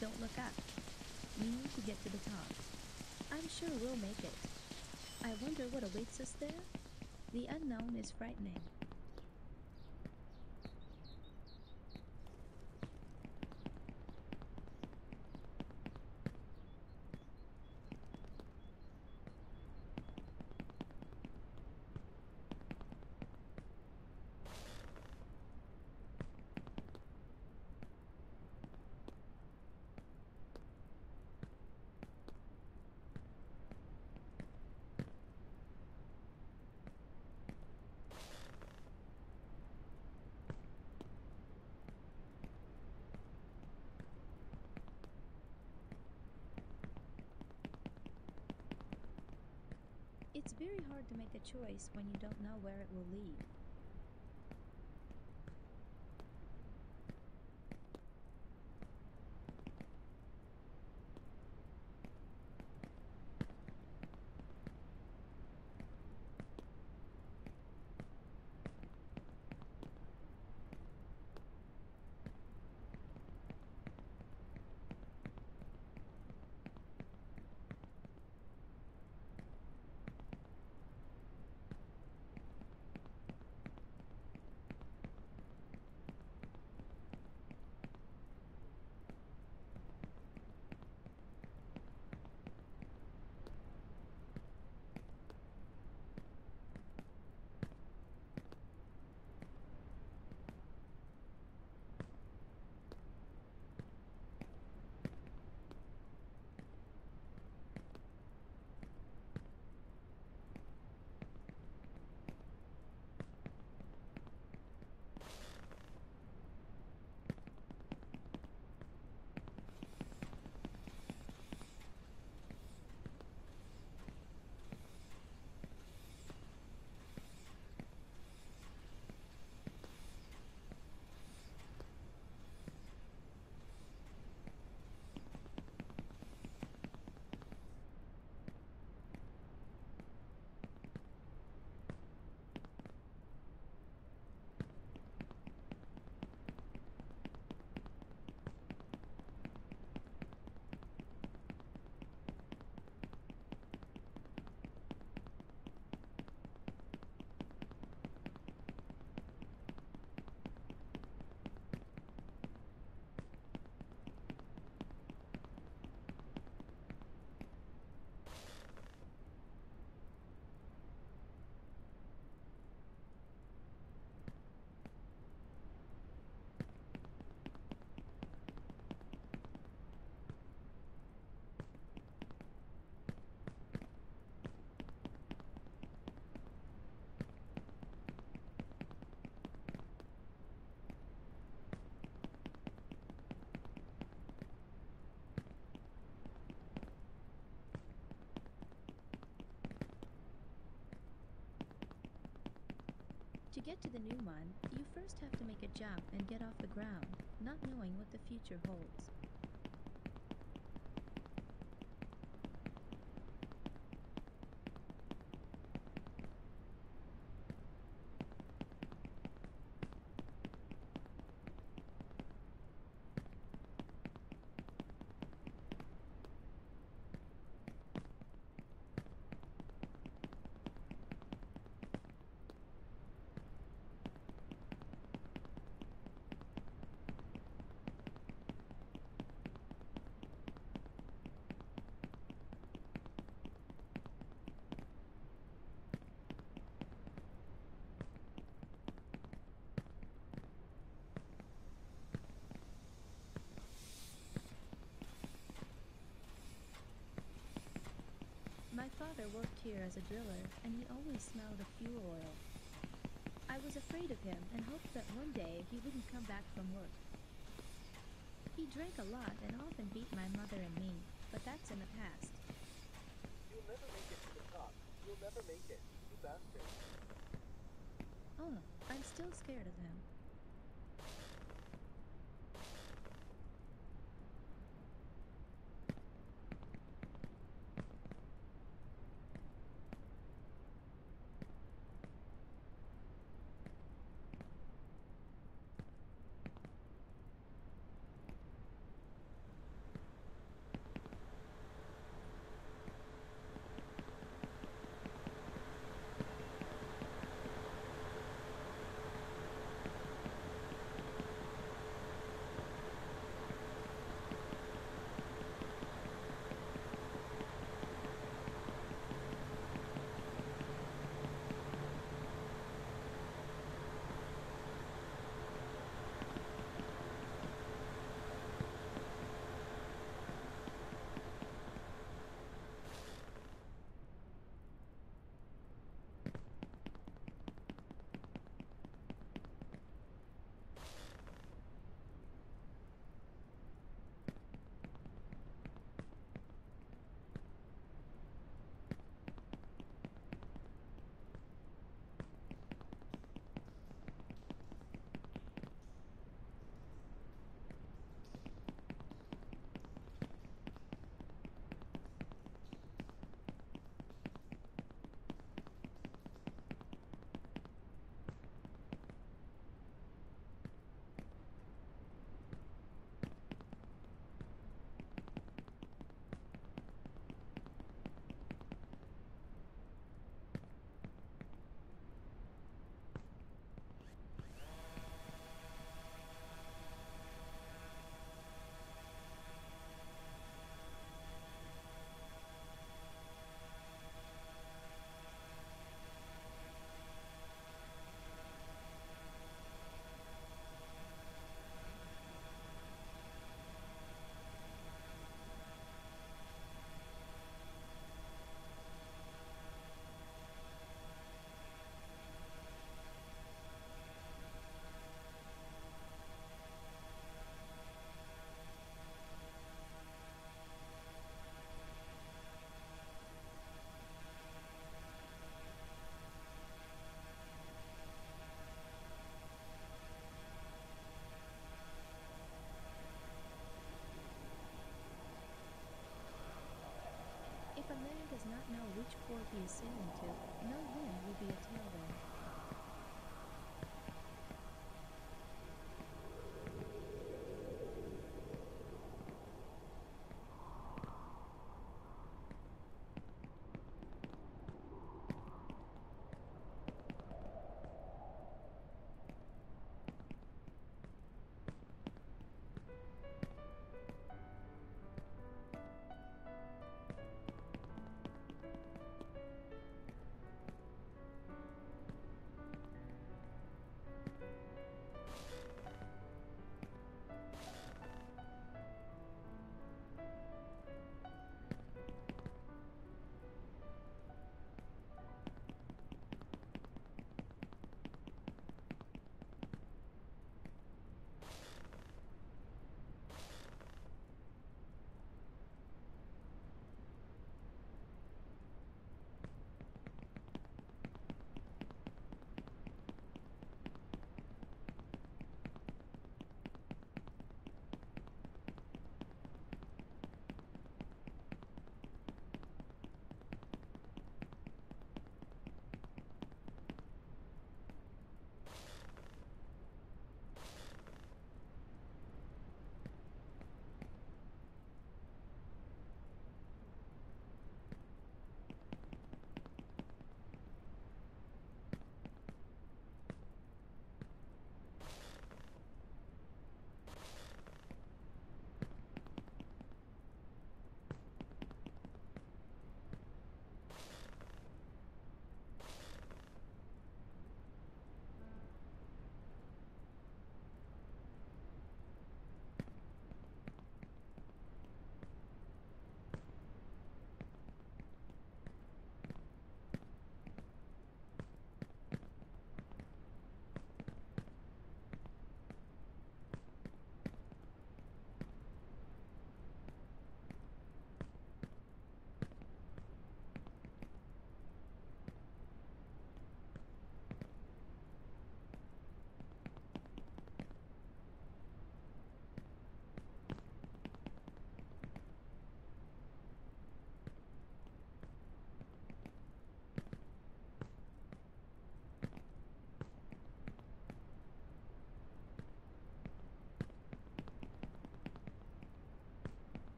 Don't look up. We need to get to the top. I'm sure we'll make it. I wonder what awaits us there? The unknown is frightening. Very hard to make a choice when you don't know where it will lead. To get to the new one, you first have to make a jump and get off the ground, not knowing what the future holds. Father worked here as a driller, and he always smelled of fuel oil. I was afraid of him and hoped that one day he wouldn't come back from work. He drank a lot and often beat my mother and me, but that's in the past. You'll never make it to the top. You'll never make it. You bastard. Oh, I'm still scared of him.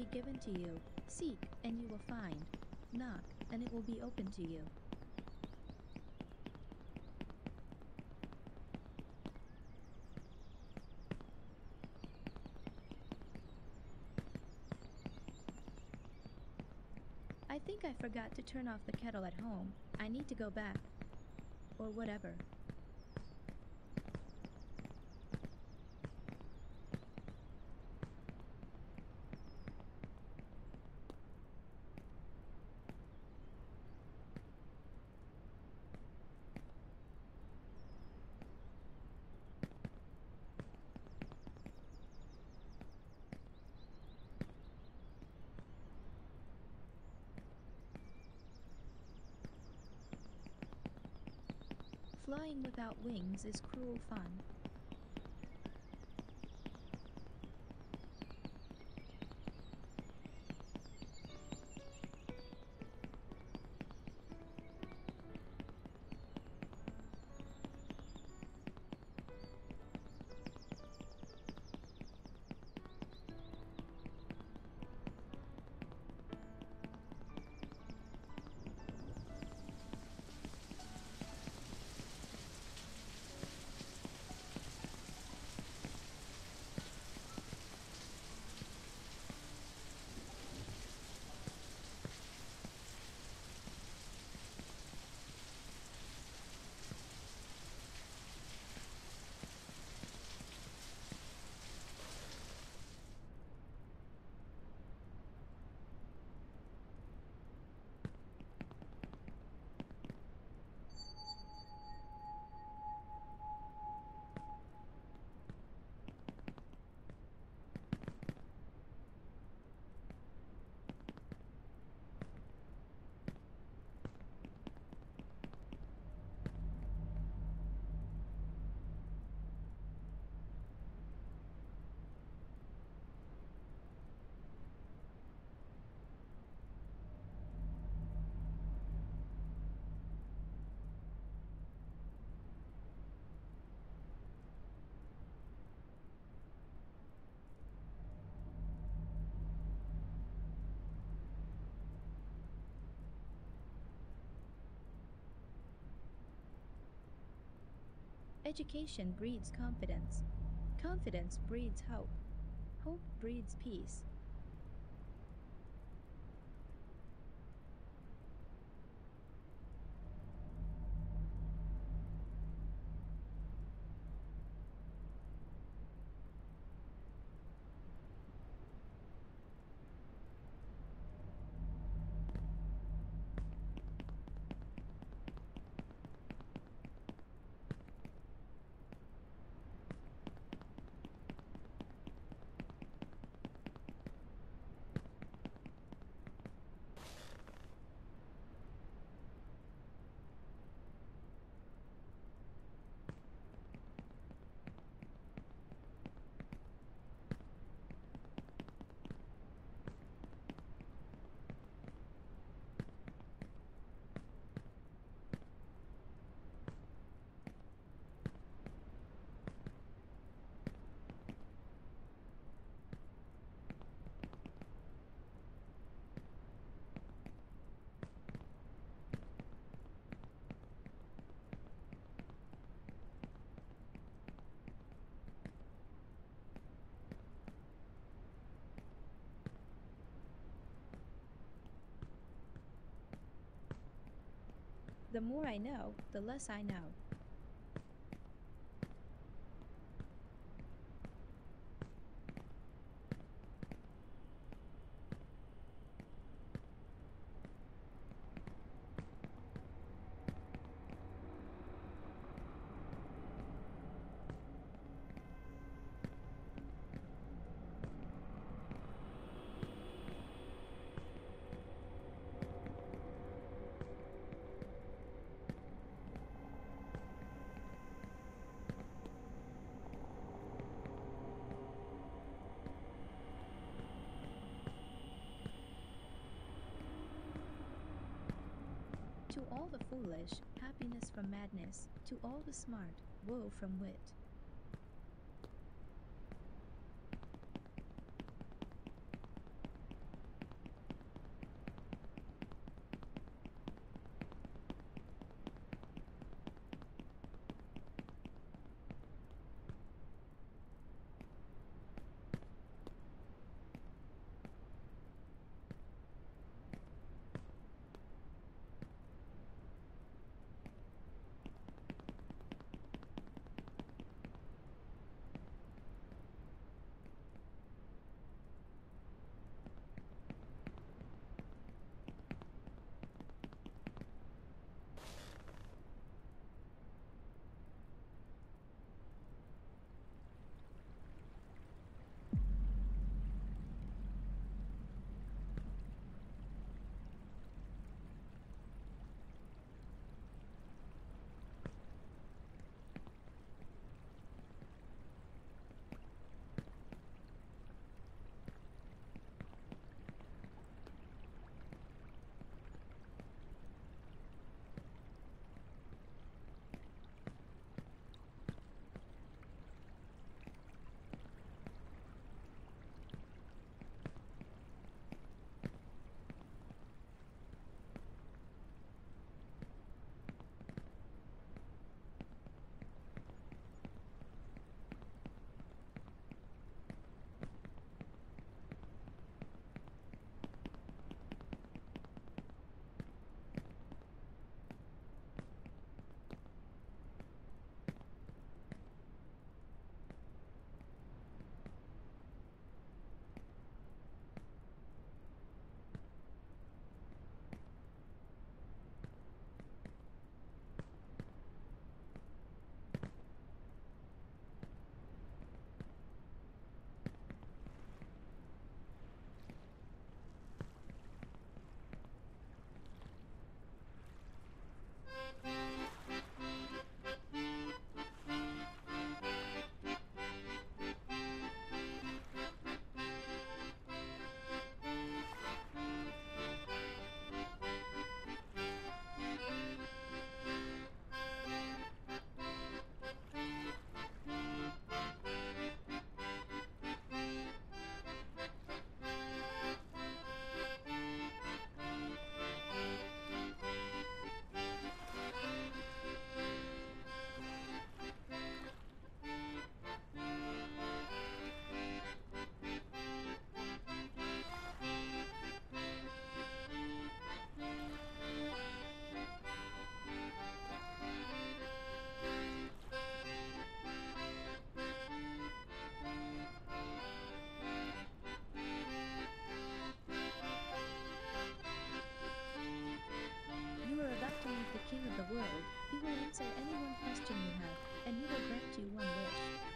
Be given to you. Seek, and you will find. Knock, and it will be open to you. I think I forgot to turn off the kettle at home. I need to go back. Or whatever. Without wings is cruel fun. Education breeds confidence. Confidence breeds hope. Hope breeds peace. The more I know, the less I know. To all the foolish, happiness from madness. To all the smart, woe from wit. King of the world. He will answer any one question you have, and he will grant you one wish.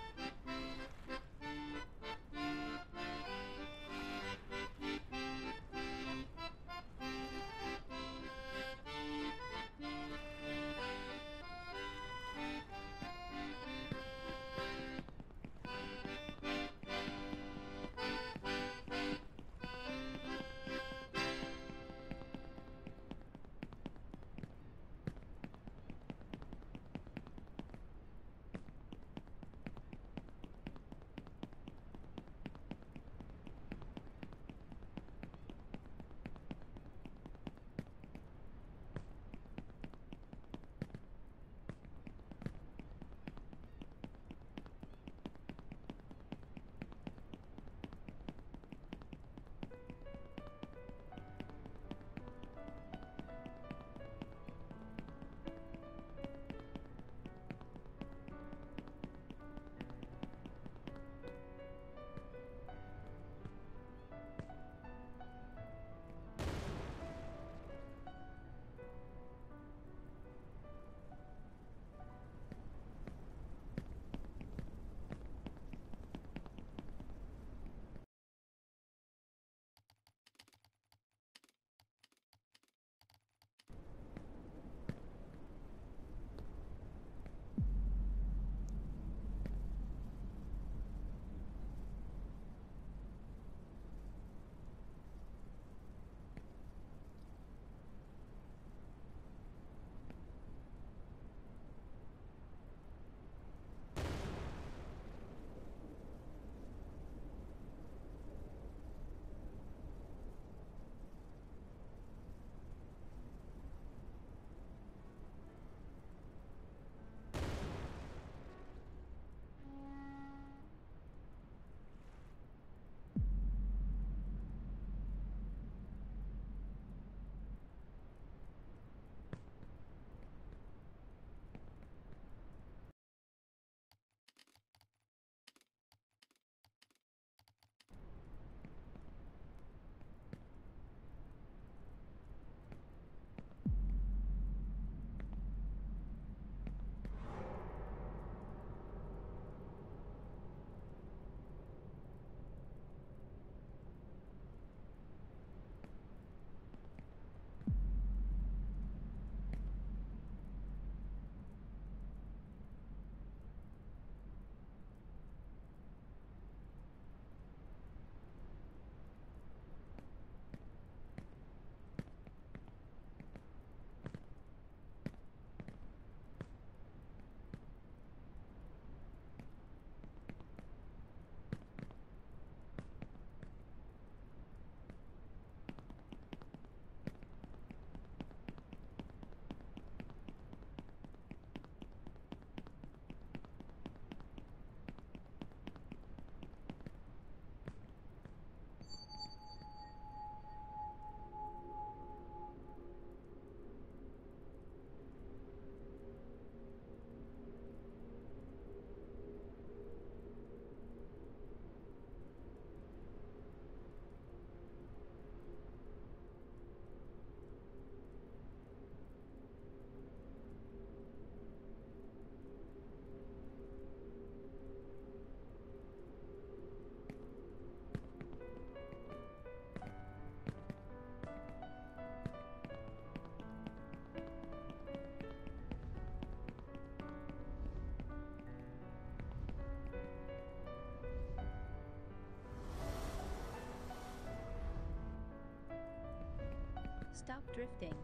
Stop drifting.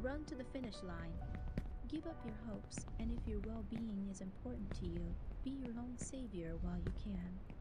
Run to the finish line. Give up your hopes, and if your well being is important to you, be your own savior while you can.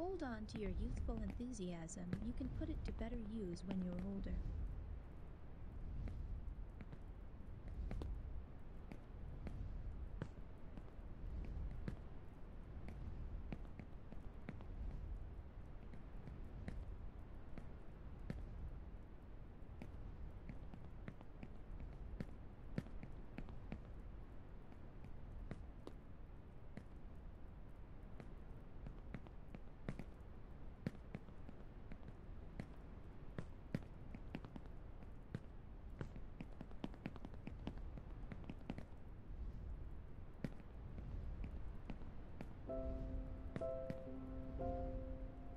Hold on to your youthful enthusiasm. You can put it to better use when you're older.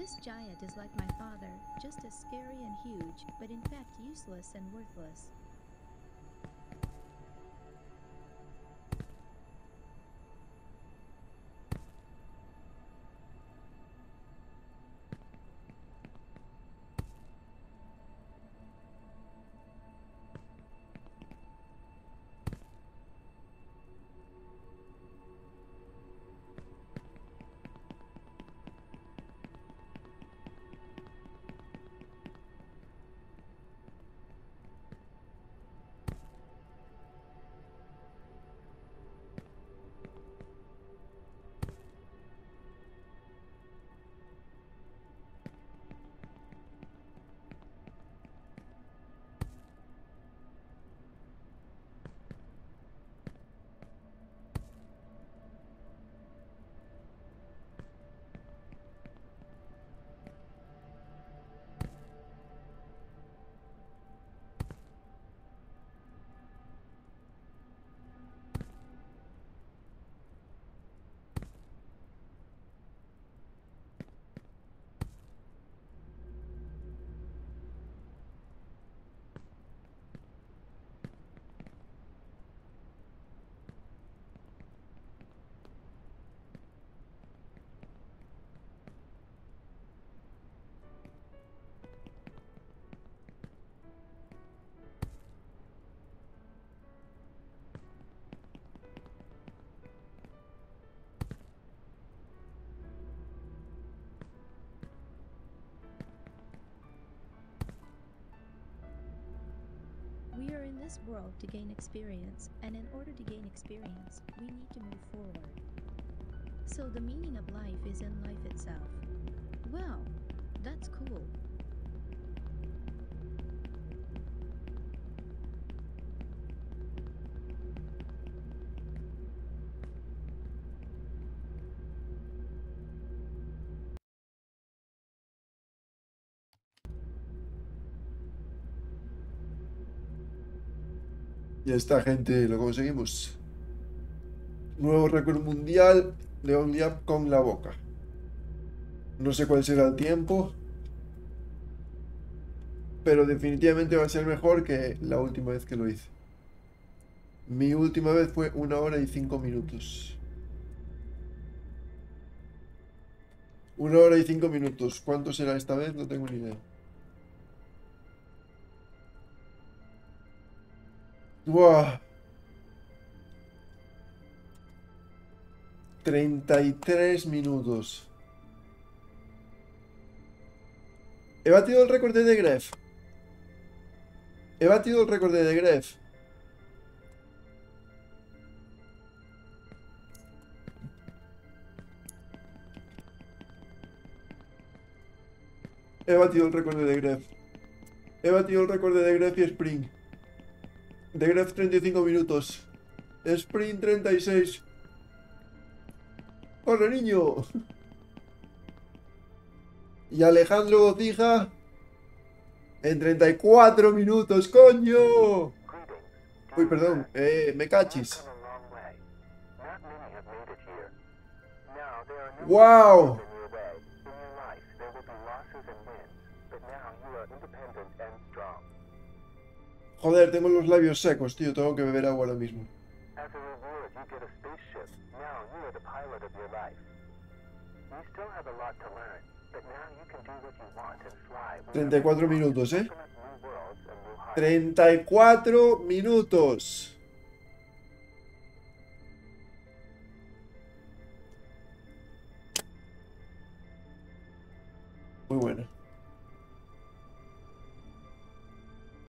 This giant is like my father, just as scary and huge, but in fact useless and worthless. In this world to gain experience, and in order to gain experience, we need to move forward. So the meaning of life is in life itself. Well, that's cool. Ya está, gente, lo conseguimos. Nuevo récord mundial de OnlyUp con la boca. No sé cuál será el tiempo. Pero definitivamente va a ser mejor que la última vez que lo hice. Mi última vez fue una hora y cinco minutos. Una hora y cinco minutos. ¿Cuánto será esta vez? No tengo ni idea. ¡Buah! 33 minutos. He batido el récord de Gref. He batido el récord de Gref. He batido el récord de Gref. He batido el récord de Gref y Spring. De Gref 35 minutos. Sprint 36. ¡Hola, niño! Y Alejandro Bocija en 34 minutos, coño. Uy, perdón, eh, me cachis. ¡Wow! Joder, tengo los labios secos, tío. Tengo que beber agua ahora mismo. 34 minutos, ¿eh? 34 minutos. Muy bueno.